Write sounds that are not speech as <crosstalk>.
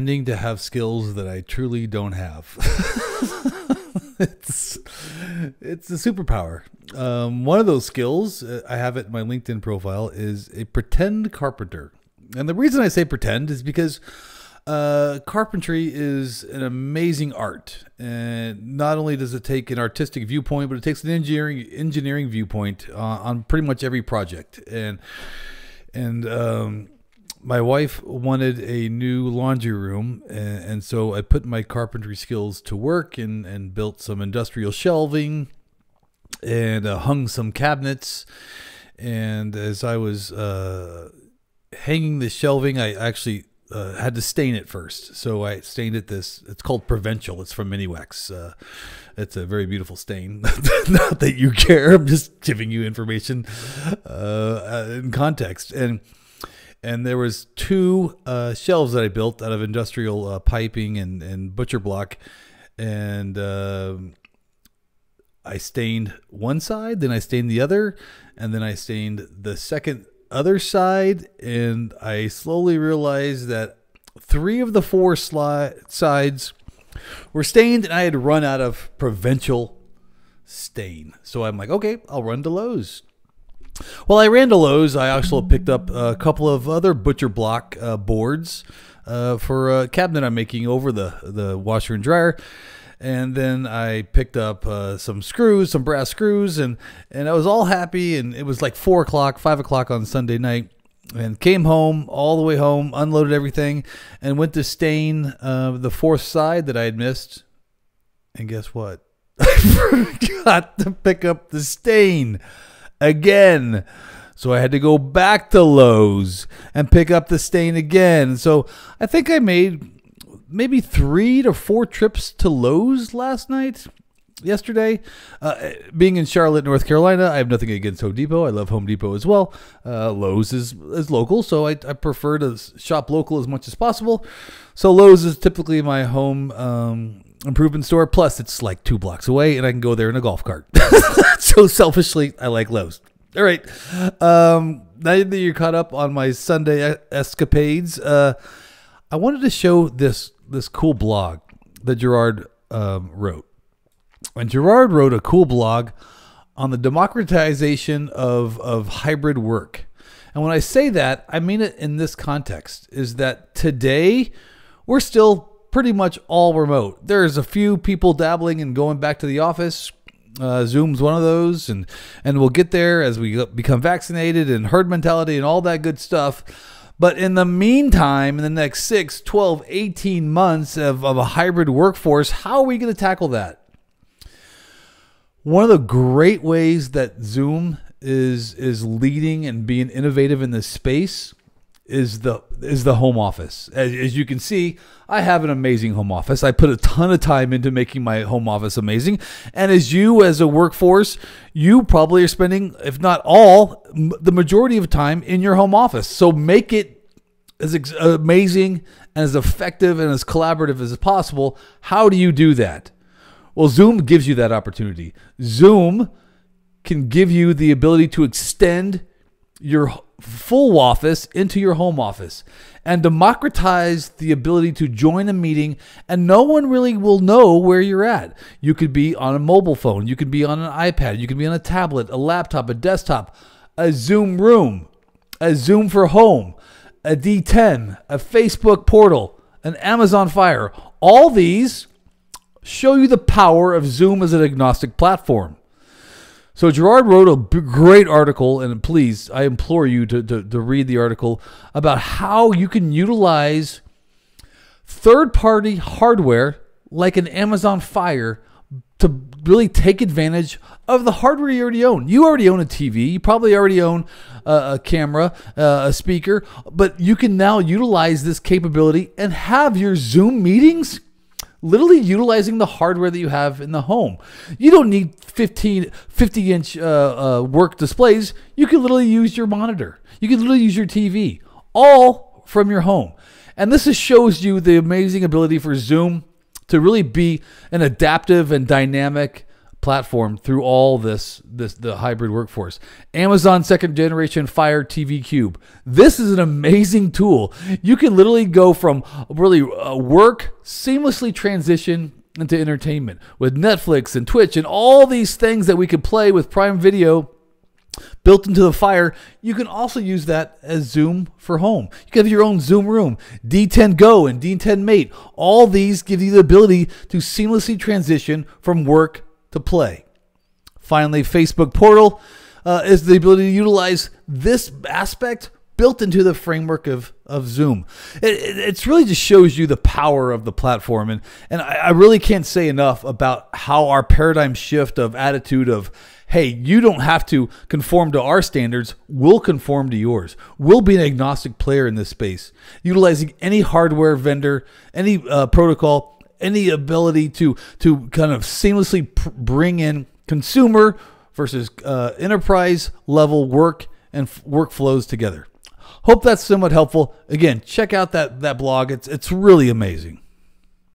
pretending to have skills that I truly don't have. <laughs> it's it's a superpower. Um, one of those skills uh, I have it in my LinkedIn profile is a pretend carpenter, and the reason I say pretend is because uh, carpentry is an amazing art, and not only does it take an artistic viewpoint, but it takes an engineering engineering viewpoint uh, on pretty much every project. And and um, my wife wanted a new laundry room, and, so I put my carpentry skills to work and and built some industrial shelving, and uh, hung some cabinets. And as I was uh, hanging the shelving, I actually uh, had to stain it first. So I stained it this. It's called Provincial. It's from Minwax. Uh, it's a very beautiful stain. <laughs> Not that you care. I'm just giving you information uh, in context. And and there was two uh, shelves that I built out of industrial uh, piping and and butcher block, and um, I stained one side, then I stained the other, and then I stained the second other side, and I slowly realized that three of the four sides were stained, and I had run out of provincial stain. So I'm like, okay, I'll run to Lowe's. Well, I ran to Lowe's. I also picked up a couple of other butcher block uh, boards uh, for a cabinet I'm making over the the washer and dryer and then I picked up uh, some screws, some brass screws, and and I was all happy. And it was like four o'clock, five o'clock on Sunday night, and came home all the way home, unloaded everything, and went to stain uh, the fourth side that I had missed. And guess what? <laughs> I forgot to pick up the stain again. So I had to go back to Lowe's and pick up the stain again. So I think I made maybe three to four trips to Lowe's last night yesterday. Uh, being in Charlotte, North Carolina, I have nothing against Home Depot. I love Home Depot as well. Uh, Lowe's is, is local, so I, I, prefer to shop local as much as possible. So Lowe's is typically my home um, improvement store. Plus, it's like two blocks away, and I can go there in a golf cart. <laughs> so selfishly, I like Lowe's. All right. Um, now that you're caught up on my Sunday escapades, uh, I wanted to show this this cool blog that Gerard um, wrote. And Gerard wrote a cool blog on the democratization of, of hybrid work. And when I say that, I mean it in this context is that today we're still pretty much all remote. There's a few people dabbling and going back to the office. Uh, Zoom's one of those, and and we'll get there as we become vaccinated and herd mentality and all that good stuff. But in the meantime, in the next 6, 12, 18 months of, of a hybrid workforce, how are we going to tackle that? One of the great ways that Zoom is is leading and being innovative in this space is the is the home office. As, as, you can see, I have an amazing home office. I put a ton of time into making my home office amazing. And as you, as a workforce, you probably are spending, if not all, the majority of time in your home office. So make it as amazing and as effective and as collaborative as possible. How do you do that? Well, Zoom gives you that opportunity. Zoom can give you the ability to extend your full office into your home office and democratize the ability to join a meeting and no one really will know where you're at. You could be on a mobile phone, you could be on an iPad, you could be on a tablet, a laptop, a desktop, a Zoom room, a Zoom for home, a DTEN, a Facebook portal, an Amazon Fire. All these show you the power of Zoom as an agnostic platform. So Gerard wrote a great article, and please, I implore you to, to, to read the article about how you can utilize third-party hardware like an Amazon Fire to really take advantage of the hardware you already own. You already own a TV. You probably already own a, a camera, uh, a speaker, but you can now utilize this capability and have your Zoom meetings literally utilizing the hardware that you have in the home. You don't need 15, 50 inch uh, uh, work displays. You can literally use your monitor. You can literally use your TV, all from your home. And this shows you the amazing ability for Zoom to really be an adaptive and dynamic platform through all this this the hybrid workforce. Amazon second generation Fire TV Cube. This is an amazing tool. You can literally go from really uh, work seamlessly transition into entertainment with Netflix and Twitch and all these things that we could play with Prime Video built into the Fire. You can also use that as Zoom for home. You can have your own Zoom room, DTEN Go and DTEN Mate. All these give you the ability to seamlessly transition from work to play. Finally, Facebook Portal uh, is the ability to utilize this aspect built into the framework of, of Zoom. It, it it's really just shows you the power of the platform. And, and I, I really can't say enough about how our paradigm shift of attitude of, hey, you don't have to conform to our standards. We'll conform to yours. We'll be an agnostic player in this space, utilizing any hardware vendor, any uh, protocol, any ability to to kind of seamlessly bring in consumer versus uh, enterprise level work and workflows together. Hope that's somewhat helpful. Again, check out that that blog. It's it's really amazing.